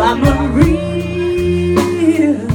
I'm a reader.